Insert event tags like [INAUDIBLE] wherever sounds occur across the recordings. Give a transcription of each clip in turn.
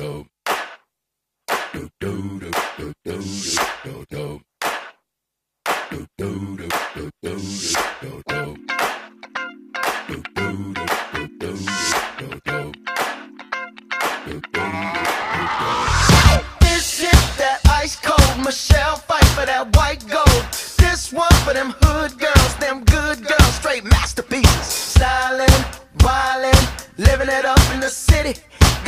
do do do do do do do do do do do do do do do do This hit that ice cold Michelle fight for that white gold. This one for them hood girls, them good girls, straight masterpieces. Stylin', wildin', living it up in the city.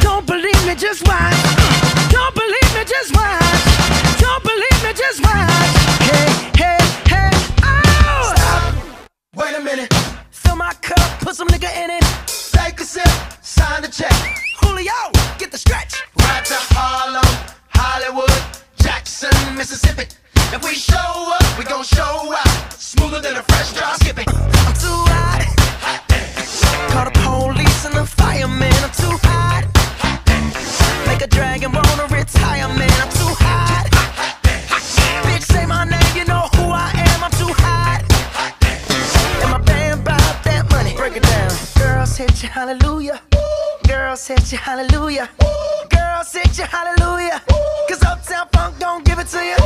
Don't believe me, just watch. Don't believe me, just watch. Don't believe me, just watch. Hey, hey, hey, oh! Stop. Wait a minute. Fill my cup, put some nigga in it. Take a sip, sign the check. Julio, get the stretch. Right to Harlem, Hollywood, Jackson, Mississippi. If we show you, hallelujah. Girls hit you, hallelujah. Girls hit you, hallelujah. Cause Uptown Funk don't give it to you.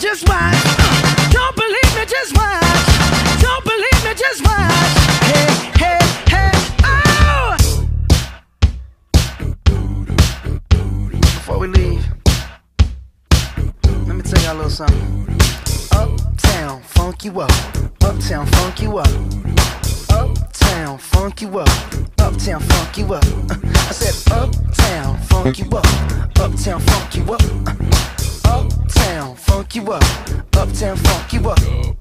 Just watch. Don't believe me, just watch. Don't believe me, just watch. Hey, hey, hey, oh! Before we leave, let me tell y'all a little something. Uptown, funk you up. Uptown, funk you up. Uptown, funk you up. Uptown, funk you up. Uh, [LAUGHS] I said, Uptown, funk you up. Uptown, funk you up. Uh, Uptown, funk you up. Uptown, funk you up.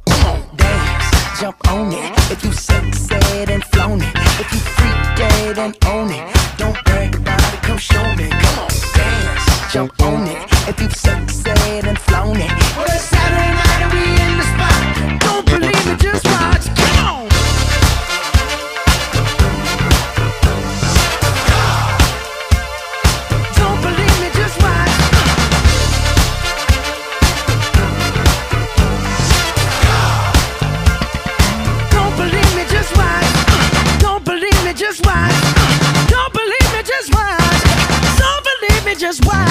Come on, dance, jump on it. If you sexed and flown it, if you freak dead and own it, don't brag about it. Come show me. Come on, dance, jump on it. If you sexed Just why?